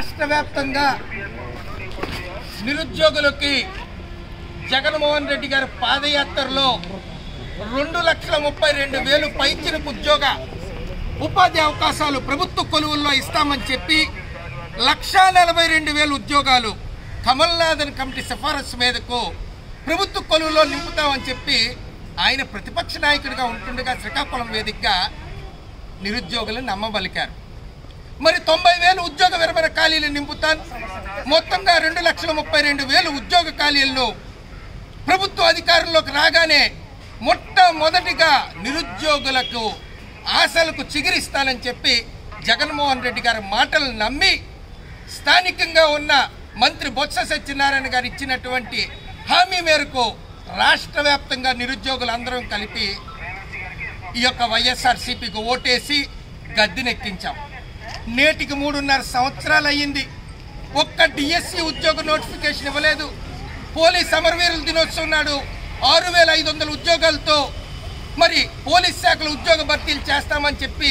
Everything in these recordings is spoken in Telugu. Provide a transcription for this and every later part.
రాష్ట్ర వ్యాప్తంగా నిరుద్యోగులకి జగన్మోహన్ రెడ్డి గారి పాదయాత్రలో రెండు లక్షల ముప్పై రెండు వేలు పైచిలకు ఉద్యోగ ఉపాధి అవకాశాలు ప్రభుత్వ కొలువుల్లో ఇస్తామని చెప్పి లక్షా నలభై రెండు వేలు ఉద్యోగాలు కమల్నాథన్ కమిటీ సిఫారసు మీదకు ప్రభుత్వ కొలువులో నింపుతామని చెప్పి ఆయన ప్రతిపక్ష నాయకుడిగా ఉంటుండగా శ్రీకాకుళం వేదికగా నిరుద్యోగులను నమ్మబలికారు. మరి తొంభై వేలు ఉద్యోగ విరమణ ఖాళీలు నింపుతాను మొత్తంగా రెండు లక్షల ముప్పై రెండు వేలు ఉద్యోగ ఖాళీలను ప్రభుత్వ అధికారంలోకి రాగానే మొట్టమొదటిగా నిరుద్యోగులకు ఆశలకు చిగురిస్తానని చెప్పి జగన్మోహన్ రెడ్డి గారి మాటలు నమ్మి స్థానికంగా ఉన్న మంత్రి బొత్స సత్యనారాయణ గారు ఇచ్చినటువంటి హామీ మేరకు రాష్ట్ర వ్యాప్తంగా నిరుద్యోగులందరం కలిపి ఈ యొక్క వైఎస్ఆర్సీపీకి ఓటేసి గద్దెనెక్కించాం. నేటికి మూడున్నర సంవత్సరాలు అయ్యింది. ఒక్క డిఎస్సి ఉద్యోగ నోటిఫికేషన్ ఇవ్వలేదు. పోలీస్ అమరవీరుల దినోత్సవం నాడు ఆరు వేల ఐదు వందల ఉద్యోగాలతో మరి పోలీస్ శాఖల ఉద్యోగ భర్తీలు చేస్తామని చెప్పి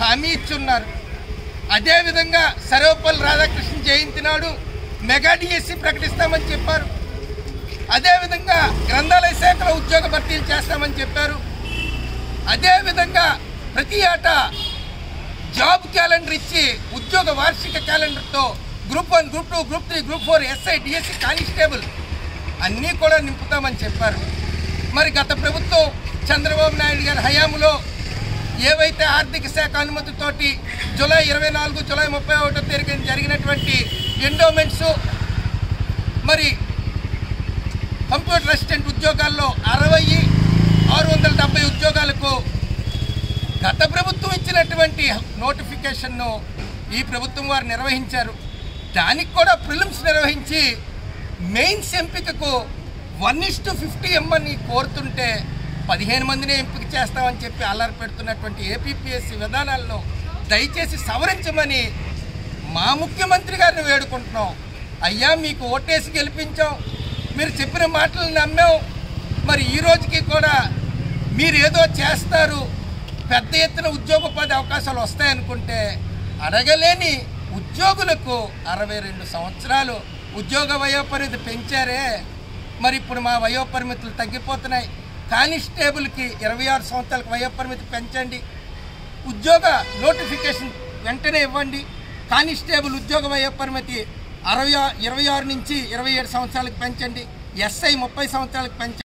హామీ ఇచ్చున్నారు. అదేవిధంగా సర్వపల్లి రాధాకృష్ణ జయంతి నాడు మెగా డిఎస్సి ప్రకటిస్తామని చెప్పారు. అదేవిధంగా గ్రంథాలయ శాఖలో ఉద్యోగ భర్తీలు చేస్తామని చెప్పారు. అదేవిధంగా ప్రతి ఏటా జాబ్ క్యాలెండర్ ఇచ్చి ఉద్యోగ వార్షిక క్యాలెండర్తో group one group two group three group four SI DSC constable అన్నీ కూడా నింపుతామని చెప్పారు. మరి గత ప్రభుత్వం చంద్రబాబు నాయుడు గారి హయాంలో ఏవైతే ఆర్థిక శాఖ అనుమతితోటి జూలై ఇరవై నాలుగు జూలై ముప్పై ఒకటో తేదీన జరిగినటువంటి ఎండోమెంట్స్ మరి కంప్యూటర్ అసిస్టెంట్ ఉద్యోగాల్లో అరవై ఆరు వందల డెబ్బై ఉద్యోగాలకు గత ప్రభుత్వం ఇచ్చినటువంటి నోటిఫికేషన్ను ఈ ప్రభుత్వం వారు నిర్వహించారు. దానికి కూడా ప్రిలిమ్స్ నిర్వహించి మెయిన్స్ ఎంపికకు వన్ ఇస్ టు ఫిఫ్టీ ఎమ్మని కోరుతుంటే పదిహేను మందినే ఎంపిక చేస్తామని చెప్పి అల్లరి పెడుతున్నటువంటి ఏపీపీఎస్సీ విధానాల్లో దయచేసి సవరించమని మా ముఖ్యమంత్రి గారిని వేడుకుంటున్నాం. అయ్యా మీకు ఓటేసి గెలిపించాం. మీరు చెప్పిన మాటలు నమ్మాం. మరి ఈ రోజుకి కూడా మీరు ఏదో చేస్తారు. పెద్ద ఎత్తున ఉద్యోగోపాధి అవకాశాలు వస్తాయనుకుంటే అడగలేని ఉద్యోగులకు అరవై రెండు సంవత్సరాలు ఉద్యోగ వయోపరిమితి పెంచారే. మరి ఇప్పుడు మా వయోపరిమితులు తగ్గిపోతున్నాయి. కానిస్టేబుల్కి ఇరవై ఆరు సంవత్సరాలకు వయోపరిమితి పెంచండి. ఉద్యోగ నోటిఫికేషన్ వెంటనే ఇవ్వండి. కానిస్టేబుల్ ఉద్యోగ వయోపరిమితి అరవై ఇరవై ఆరు నుంచి ఇరవై ఏడు సంవత్సరాలకు పెంచండి. ఎస్ఐ ముప్పై సంవత్సరాలకు పెంచండి